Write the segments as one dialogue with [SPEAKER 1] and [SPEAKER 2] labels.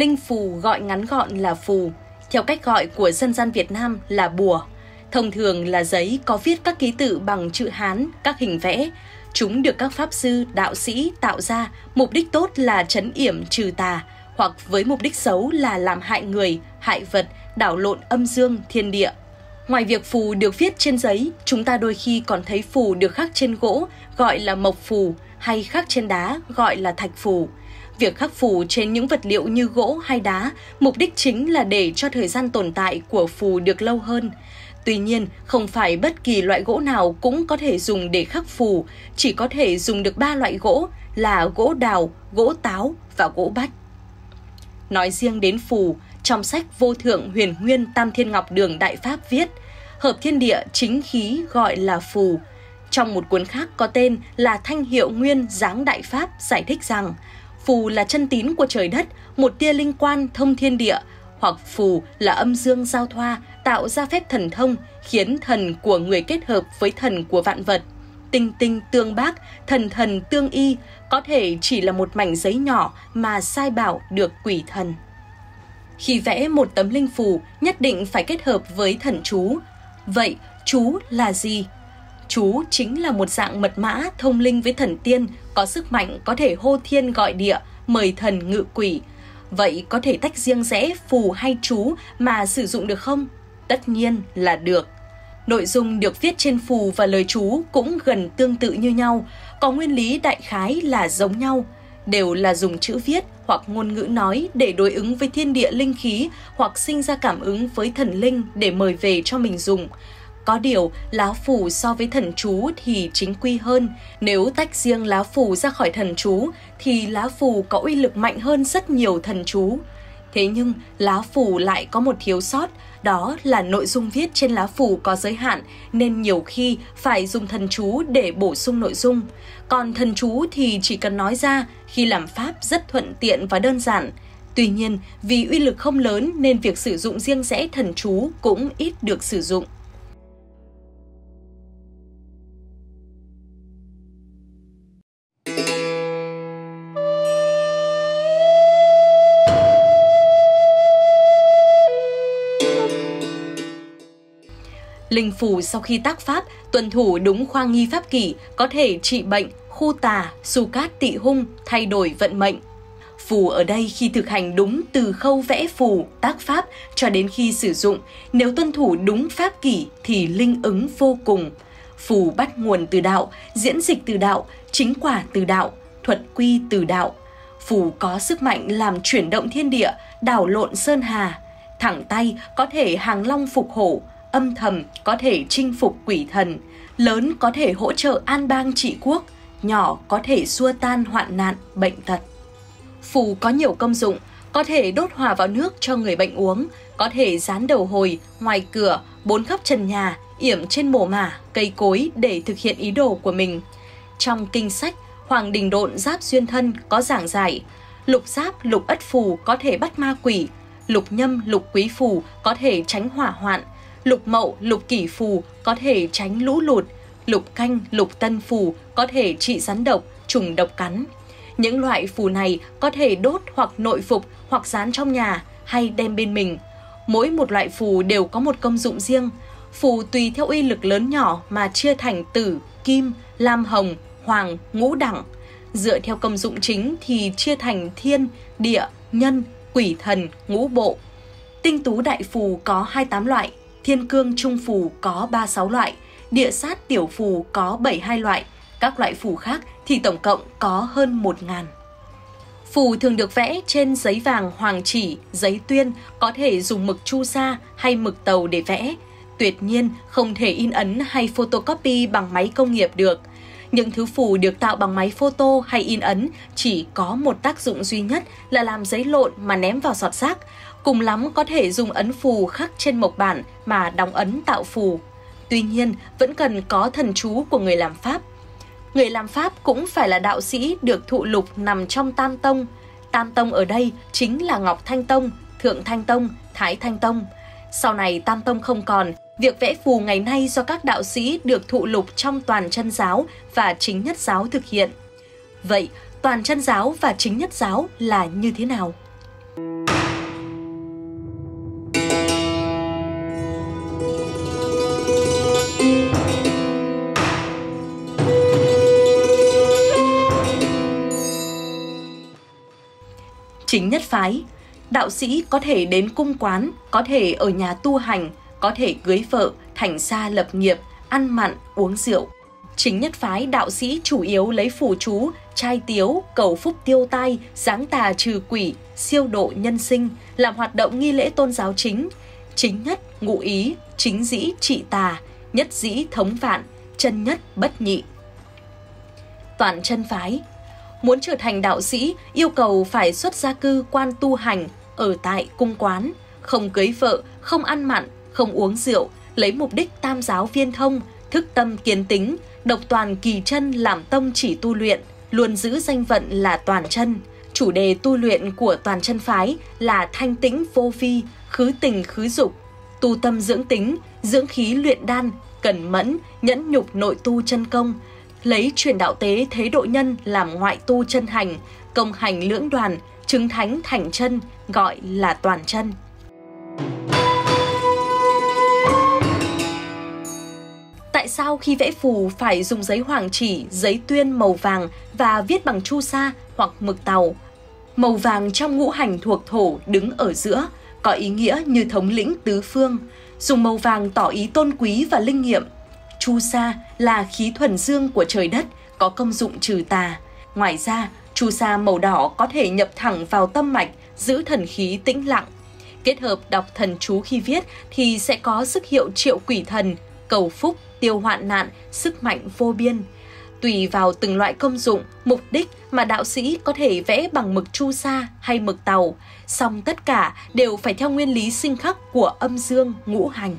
[SPEAKER 1] linh phù gọi ngắn gọn là phù, theo cách gọi của dân gian Việt Nam là bùa. Thông thường là giấy có viết các ký tự bằng chữ Hán, các hình vẽ. Chúng được các pháp sư, đạo sĩ tạo ra, mục đích tốt là chấn yểm trừ tà, hoặc với mục đích xấu là làm hại người, hại vật, đảo lộn âm dương, thiên địa. Ngoài việc phù được viết trên giấy, chúng ta đôi khi còn thấy phù được khắc trên gỗ, gọi là mộc phù, hay khắc trên đá, gọi là thạch phù. Việc khắc phù trên những vật liệu như gỗ hay đá, mục đích chính là để cho thời gian tồn tại của phù được lâu hơn. Tuy nhiên, không phải bất kỳ loại gỗ nào cũng có thể dùng để khắc phù, chỉ có thể dùng được ba loại gỗ là gỗ đào, gỗ táo và gỗ bách. Nói riêng đến phù, trong sách Vô Thượng Huyền Nguyên Tam Thiên Ngọc Đường Đại Pháp viết, hợp thiên địa chính khí gọi là phù. Trong một cuốn khác có tên là Thanh Hiệu Nguyên Giáng Đại Pháp giải thích rằng, phù là chân tín của trời đất, một tia linh quan thông thiên địa, hoặc phù là âm dương giao thoa, tạo ra phép thần thông, khiến thần của người kết hợp với thần của vạn vật. Tinh tinh tương bác, thần thần tương y, có thể chỉ là một mảnh giấy nhỏ mà sai bảo được quỷ thần. Khi vẽ một tấm linh phù, nhất định phải kết hợp với thần chú. Vậy, chú là gì? Chú chính là một dạng mật mã thông linh với thần tiên, có sức mạnh có thể hô thiên gọi địa, mời thần ngự quỷ. Vậy có thể tách riêng rẽ phù hay chú mà sử dụng được không? Tất nhiên là được. Nội dung được viết trên phù và lời chú cũng gần tương tự như nhau, có nguyên lý đại khái là giống nhau, đều là dùng chữ viết hoặc ngôn ngữ nói để đối ứng với thiên địa linh khí hoặc sinh ra cảm ứng với thần linh để mời về cho mình dùng. Có điều, lá phù so với thần chú thì chính quy hơn. Nếu tách riêng lá phù ra khỏi thần chú, thì lá phù có uy lực mạnh hơn rất nhiều thần chú. Thế nhưng, lá phù lại có một thiếu sót, đó là nội dung viết trên lá phù có giới hạn, nên nhiều khi phải dùng thần chú để bổ sung nội dung. Còn thần chú thì chỉ cần nói ra khi làm pháp rất thuận tiện và đơn giản. Tuy nhiên, vì uy lực không lớn nên việc sử dụng riêng rẽ thần chú cũng ít được sử dụng. Linh phù sau khi tác pháp, tuân thủ đúng khoa nghi pháp kỷ, có thể trị bệnh, khu tà, su cát tị hung, thay đổi vận mệnh. Phù ở đây khi thực hành đúng từ khâu vẽ phù, tác pháp cho đến khi sử dụng, nếu tuân thủ đúng pháp kỷ thì linh ứng vô cùng. Phù bắt nguồn từ đạo, diễn dịch từ đạo, chính quả từ đạo, thuật quy từ đạo. Phù có sức mạnh làm chuyển động thiên địa, đảo lộn sơn hà. Thẳng tay có thể hàng long phục hổ, âm thầm có thể chinh phục quỷ thần, lớn có thể hỗ trợ an bang trị quốc, nhỏ có thể xua tan hoạn nạn, bệnh tật. Phù có nhiều công dụng, có thể đốt hòa vào nước cho người bệnh uống, có thể dán đầu hồi, ngoài cửa, bốn khắp trần nhà, yểm trên mồ mả, cây cối để thực hiện ý đồ của mình. Trong kinh sách, Hoàng Đình Độn Giáp Duyên Thân có giảng giải, lục giáp lục ất phù có thể bắt ma quỷ, lục nhâm lục quý phù có thể tránh hỏa hoạn, lục mậu, lục kỷ phù có thể tránh lũ lụt, lục canh, lục tân phù có thể trị rắn độc, trùng độc cắn. Những loại phù này có thể đốt hoặc nội phục hoặc dán trong nhà hay đem bên mình. Mỗi một loại phù đều có một công dụng riêng. Phù tùy theo uy lực lớn nhỏ mà chia thành tử, kim, lam hồng, hoàng, ngũ đẳng. Dựa theo công dụng chính thì chia thành thiên, địa, nhân, quỷ thần, ngũ bộ. Tinh tú đại phù có 28 loại, thiên cương trung phù có 36 loại, địa sát tiểu phù có 72 loại, các loại phù khác thì tổng cộng có hơn 1 ngàn. Phù thường được vẽ trên giấy vàng hoàng chỉ, giấy tuyên, có thể dùng mực chu sa hay mực tàu để vẽ. Tuyệt nhiên không thể in ấn hay photocopy bằng máy công nghiệp được. Những thứ phù được tạo bằng máy photo hay in ấn chỉ có một tác dụng duy nhất là làm giấy lộn mà ném vào sọt rác, cùng lắm có thể dùng ấn phù khắc trên mộc bản mà đóng ấn tạo phù. Tuy nhiên, vẫn cần có thần chú của người làm pháp. Người làm pháp cũng phải là đạo sĩ được thụ lục nằm trong Tam Tông. Tam Tông ở đây chính là Ngọc Thanh Tông, Thượng Thanh Tông, Thái Thanh Tông. Sau này Tam Tông không còn, việc vẽ phù ngày nay do các đạo sĩ được thụ lục trong toàn chân giáo và chính nhất giáo thực hiện. Vậy, toàn chân giáo và chính nhất giáo là như thế nào? Chính nhất phái, đạo sĩ có thể đến cung quán, có thể ở nhà tu hành, có thể cưới vợ, thành xa lập nghiệp, ăn mặn, uống rượu. Chính nhất phái đạo sĩ chủ yếu lấy phù chú, trai tiếu, cầu phúc tiêu tai, giáng tà trừ quỷ, siêu độ nhân sinh, làm hoạt động nghi lễ tôn giáo chính. Chính nhất, ngụ ý, chính dĩ, trị tà, nhất dĩ, thống vạn, chân nhất, bất nhị. Toàn chân phái Muốn trở thành đạo sĩ, yêu cầu phải xuất gia cư quan tu hành, ở tại cung quán, không cưới vợ, không ăn mặn, không uống rượu, lấy mục đích tam giáo viên thông, thức tâm kiến tính, độc toàn kỳ chân làm tông chỉ tu luyện, luôn giữ danh vận là toàn chân. Chủ đề tu luyện của toàn chân phái là thanh tĩnh vô vi, khứ tình khứ dục, tu tâm dưỡng tính, dưỡng khí luyện đan, cẩn mẫn, nhẫn nhục nội tu chân công, lấy truyền đạo tế thế độ nhân làm ngoại tu chân hành, công hành lưỡng đoàn, chứng thánh thành chân, gọi là toàn chân. Tại sao khi vẽ phù phải dùng giấy hoàng chỉ, giấy tuyên màu vàng và viết bằng chu sa hoặc mực tàu? Màu vàng trong ngũ hành thuộc thổ đứng ở giữa, có ý nghĩa như thống lĩnh tứ phương. Dùng màu vàng tỏ ý tôn quý và linh nghiệm. Chu sa là khí thuần dương của trời đất, có công dụng trừ tà. Ngoài ra, chu sa màu đỏ có thể nhập thẳng vào tâm mạch, giữ thần khí tĩnh lặng. Kết hợp đọc thần chú khi viết thì sẽ có sức hiệu triệu quỷ thần, cầu phúc, tiêu hoạn nạn, sức mạnh vô biên. Tùy vào từng loại công dụng, mục đích mà đạo sĩ có thể vẽ bằng mực chu sa hay mực tàu, song tất cả đều phải theo nguyên lý sinh khắc của âm dương ngũ hành.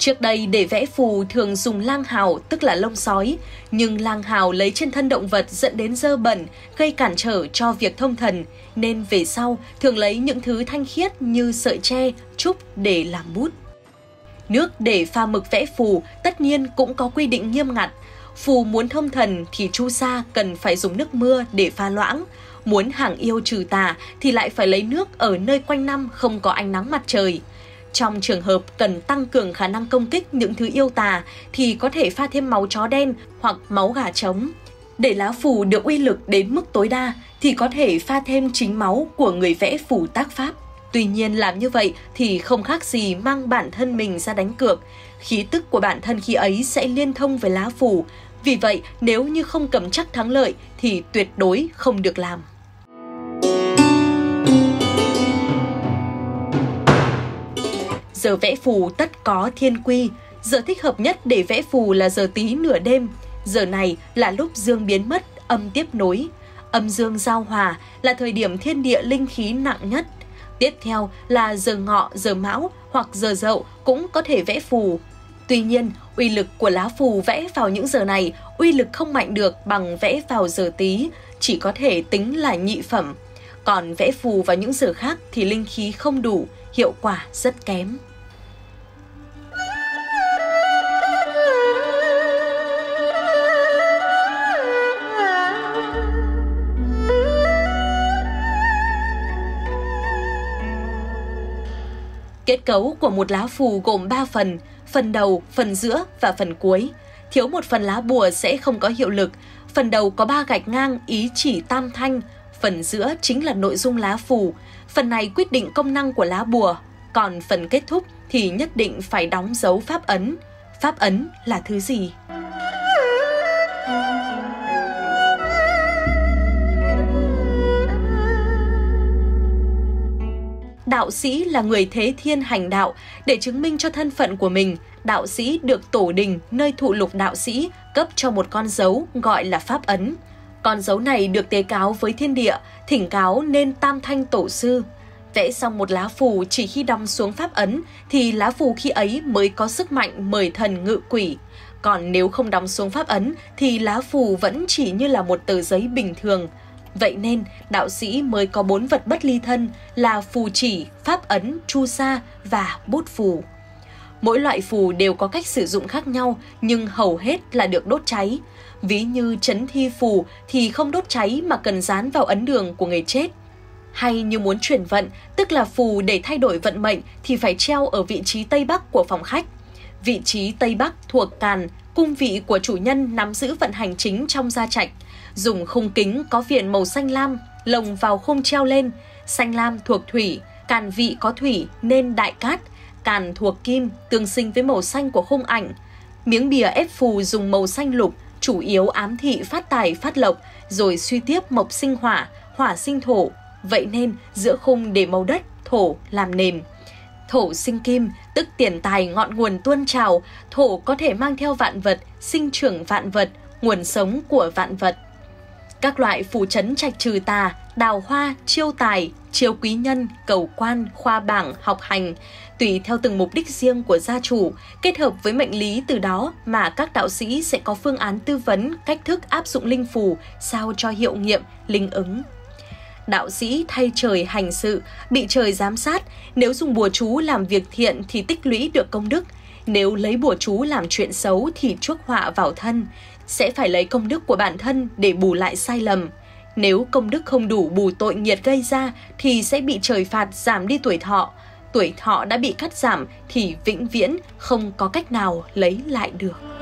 [SPEAKER 1] Trước đây để vẽ phù thường dùng lang hào tức là lông sói, nhưng lang hào lấy trên thân động vật dẫn đến dơ bẩn, gây cản trở cho việc thông thần, nên về sau thường lấy những thứ thanh khiết như sợi tre, trúc để làm bút. Nước để pha mực vẽ phù tất nhiên cũng có quy định nghiêm ngặt. Phù muốn thông thần thì chu sa cần phải dùng nước mưa để pha loãng. Muốn hàng yêu trừ tà thì lại phải lấy nước ở nơi quanh năm không có ánh nắng mặt trời. Trong trường hợp cần tăng cường khả năng công kích những thứ yêu tà, thì có thể pha thêm máu chó đen hoặc máu gà trống. Để lá phù được uy lực đến mức tối đa, thì có thể pha thêm chính máu của người vẽ phù tác pháp. Tuy nhiên làm như vậy thì không khác gì mang bản thân mình ra đánh cược. Khí tức của bản thân khi ấy sẽ liên thông với lá phù. Vì vậy, nếu như không cầm chắc thắng lợi, thì tuyệt đối không được làm. Giờ vẽ phù tất có thiên quy, giờ thích hợp nhất để vẽ phù là giờ tí nửa đêm. Giờ này là lúc dương biến mất, âm tiếp nối. Âm dương giao hòa là thời điểm thiên địa linh khí nặng nhất. Tiếp theo là giờ ngọ, giờ mão hoặc giờ dậu cũng có thể vẽ phù. Tuy nhiên, uy lực của lá phù vẽ vào những giờ này uy lực không mạnh được bằng vẽ vào giờ tí, chỉ có thể tính là nhị phẩm. Còn vẽ phù vào những giờ khác thì linh khí không đủ, hiệu quả rất kém. Kết cấu của một lá phù gồm 3 phần, phần đầu, phần giữa và phần cuối. Thiếu một phần lá bùa sẽ không có hiệu lực. Phần đầu có 3 gạch ngang ý chỉ tam thanh, phần giữa chính là nội dung lá phù. Phần này quyết định công năng của lá bùa, còn phần kết thúc thì nhất định phải đóng dấu pháp ấn. Pháp ấn là thứ gì? Đạo sĩ là người thế thiên hành đạo để chứng minh cho thân phận của mình. Đạo sĩ được tổ đình nơi thụ lục đạo sĩ cấp cho một con dấu gọi là pháp ấn. Con dấu này được tế cáo với thiên địa, thỉnh cáo nên tam thanh tổ sư. Vẽ xong một lá phù chỉ khi đóng xuống pháp ấn thì lá phù khi ấy mới có sức mạnh mời thần ngự quỷ. Còn nếu không đóng xuống pháp ấn thì lá phù vẫn chỉ như là một tờ giấy bình thường, Vậy nên, đạo sĩ mới có bốn vật bất ly thân là phù chỉ, pháp ấn, chu sa và bút phù. Mỗi loại phù đều có cách sử dụng khác nhau, nhưng hầu hết là được đốt cháy. Ví như chấn thi phù thì không đốt cháy mà cần dán vào ấn đường của người chết. Hay như muốn chuyển vận, tức là phù để thay đổi vận mệnh thì phải treo ở vị trí Tây Bắc của phòng khách. Vị trí Tây Bắc thuộc càn, cung vị của chủ nhân nắm giữ vận hành chính trong gia trạch. Dùng khung kính có viền màu xanh lam, lồng vào khung treo lên. Xanh lam thuộc thủy, càn vị có thủy nên đại cát, càn thuộc kim tương sinh với màu xanh của khung ảnh. Miếng bìa ép phù dùng màu xanh lục, chủ yếu ám thị phát tài phát lộc, rồi suy tiếp mộc sinh hỏa, hỏa sinh thổ. Vậy nên giữa khung để màu đất, thổ làm nền. Thổ sinh kim, tức tiền tài ngọn nguồn tuôn trào, thổ có thể mang theo vạn vật, sinh trưởng vạn vật, nguồn sống của vạn vật. Các loại phù chấn trạch trừ tà, đào hoa, chiêu tài, chiêu quý nhân, cầu quan, khoa bảng, học hành, tùy theo từng mục đích riêng của gia chủ, kết hợp với mệnh lý từ đó mà các đạo sĩ sẽ có phương án tư vấn cách thức áp dụng linh phù sao cho hiệu nghiệm, linh ứng. Đạo sĩ thay trời hành sự, bị trời giám sát, nếu dùng bùa chú làm việc thiện thì tích lũy được công đức, nếu lấy bùa chú làm chuyện xấu thì chuốc họa vào thân, sẽ phải lấy công đức của bản thân để bù lại sai lầm. Nếu công đức không đủ bù tội nghiệt gây ra, thì sẽ bị trời phạt giảm đi tuổi thọ. Tuổi thọ đã bị cắt giảm, thì vĩnh viễn không có cách nào lấy lại được.